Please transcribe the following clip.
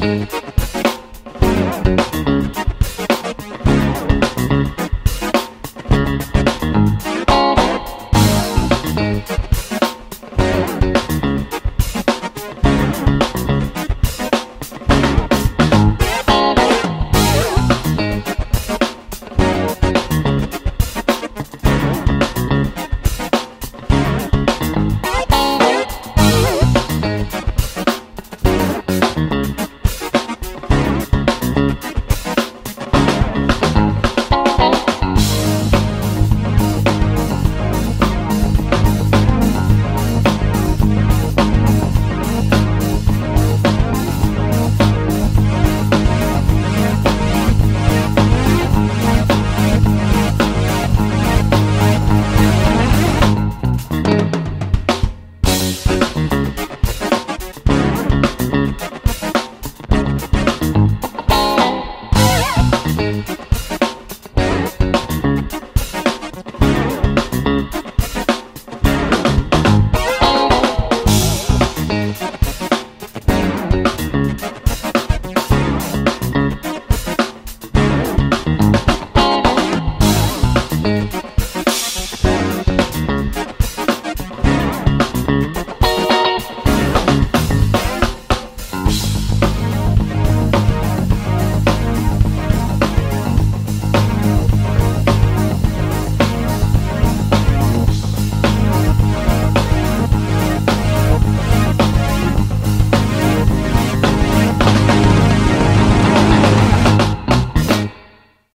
Bye. Música